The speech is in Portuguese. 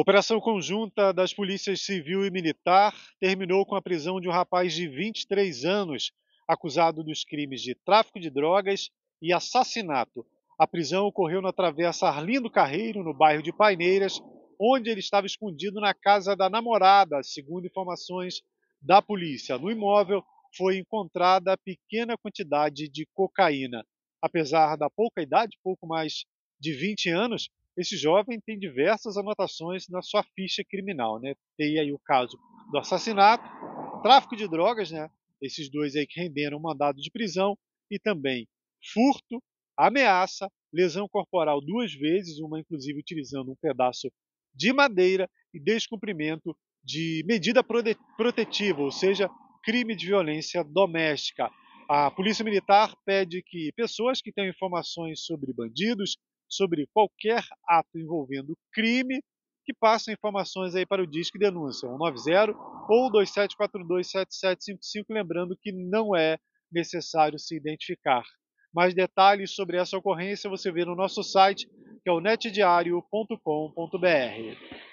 Operação conjunta das polícias civil e militar terminou com a prisão de um rapaz de 23 anos, acusado dos crimes de tráfico de drogas e assassinato. A prisão ocorreu na Travessa Arlindo Carreiro, no bairro de Paineiras, onde ele estava escondido na casa da namorada, segundo informações da polícia. No imóvel foi encontrada pequena quantidade de cocaína. Apesar da pouca idade, pouco mais de 20 anos, esse jovem tem diversas anotações na sua ficha criminal, né? Tem aí o caso do assassinato, tráfico de drogas, né? Esses dois aí que renderam mandado de prisão e também furto, ameaça, lesão corporal duas vezes, uma inclusive utilizando um pedaço de madeira e descumprimento de medida protetiva, ou seja, crime de violência doméstica. A Polícia Militar pede que pessoas que tenham informações sobre bandidos, sobre qualquer ato envolvendo crime, que passem informações aí para o Disque Denúncia 190 ou 27427755, lembrando que não é necessário se identificar. Mais detalhes sobre essa ocorrência você vê no nosso site, que é o netdiario.com.br.